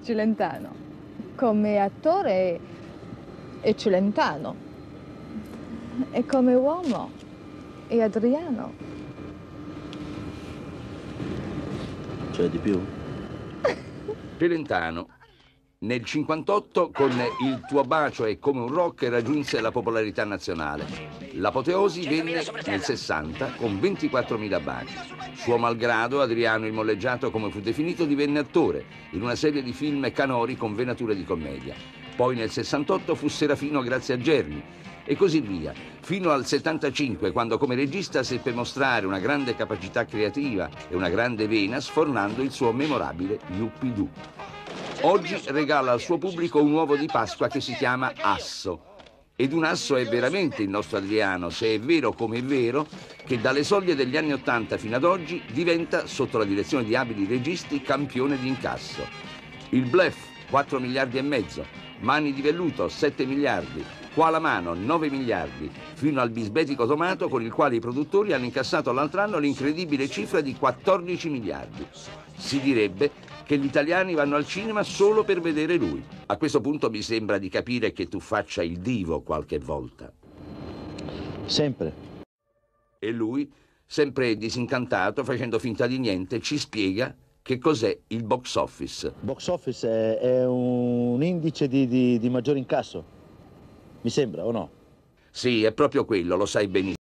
Celentano. Come attore è Celentano. E come uomo è Adriano. Cioè di più? Celentano. Nel 58 con Il tuo bacio è come un rock raggiunse la popolarità nazionale. L'apoteosi venne nel 60 con 24.000 baci. Suo malgrado, Adriano il molleggiato come fu definito, divenne attore in una serie di film canori con venature di commedia. Poi nel 68 fu Serafino grazie a Germi e così via, fino al 75 quando come regista seppe mostrare una grande capacità creativa e una grande vena sfornando il suo memorabile Yuppidoo. Oggi regala al suo pubblico un uovo di Pasqua che si chiama Asso. Ed un asso è veramente il nostro Adriano, se è vero come è vero, che dalle soglie degli anni Ottanta fino ad oggi diventa, sotto la direzione di abili registi, campione di incasso. Il bluff, 4 miliardi e mezzo, Mani di velluto, 7 miliardi, Qua la mano, 9 miliardi, fino al bisbetico tomato con il quale i produttori hanno incassato l'altro anno l'incredibile cifra di 14 miliardi. Si direbbe che gli italiani vanno al cinema solo per vedere lui. A questo punto mi sembra di capire che tu faccia il divo qualche volta. Sempre. E lui, sempre disincantato, facendo finta di niente, ci spiega che cos'è il box office. Box office è, è un indice di, di, di maggior incasso. Mi sembra o no? Sì, è proprio quello, lo sai benissimo.